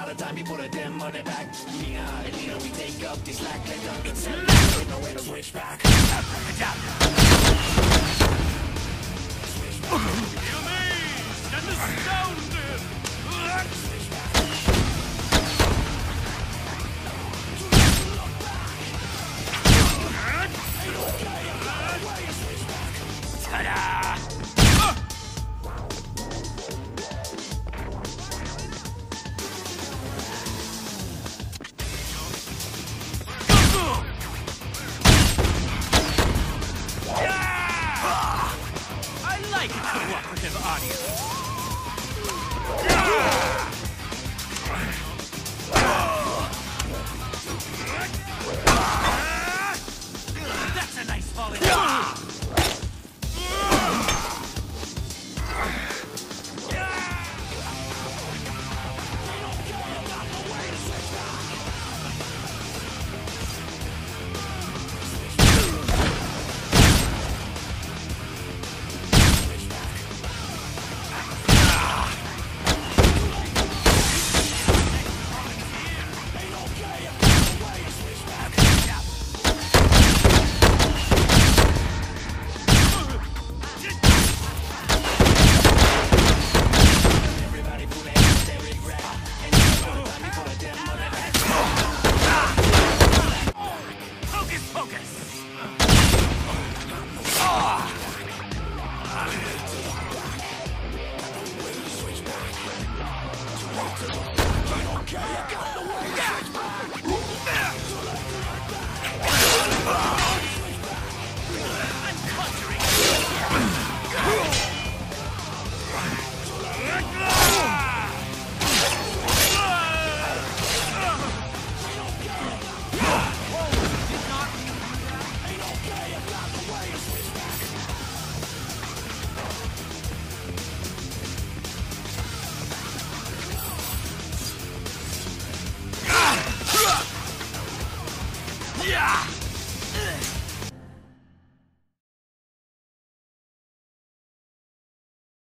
by the time you put a damn money back. Nina and Nina, we take up this slack. Let them it's a lack, nowhere to switch back.